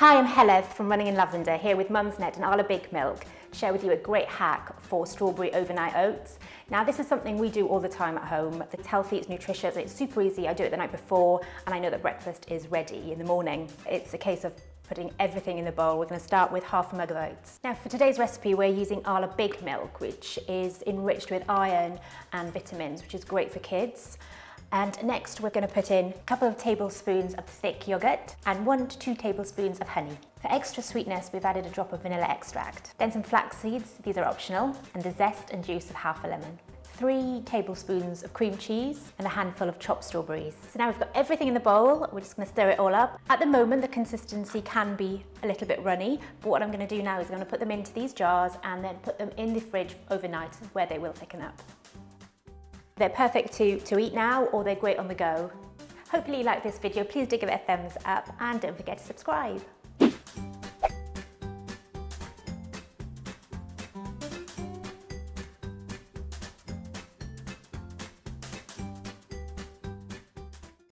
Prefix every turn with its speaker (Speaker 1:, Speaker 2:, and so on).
Speaker 1: Hi, I'm Heledd from Running in Lavender here with Mumsnet and Arla Big Milk to share with you a great hack for strawberry overnight oats. Now this is something we do all the time at home. It's healthy, it's nutritious, it's super easy. I do it the night before and I know that breakfast is ready in the morning. It's a case of putting everything in the bowl. We're going to start with half a mug of oats. Now for today's recipe we're using Arla Big Milk which is enriched with iron and vitamins which is great for kids. And next we're going to put in a couple of tablespoons of thick yogurt and one to two tablespoons of honey. For extra sweetness, we've added a drop of vanilla extract. Then some flax seeds, these are optional, and the zest and juice of half a lemon. Three tablespoons of cream cheese and a handful of chopped strawberries. So now we've got everything in the bowl, we're just gonna stir it all up. At the moment, the consistency can be a little bit runny, but what I'm gonna do now is I'm gonna put them into these jars and then put them in the fridge overnight where they will thicken up. They're perfect to, to eat now or they're great on the go. Hopefully you like this video. Please do give it a thumbs up and don't forget to subscribe.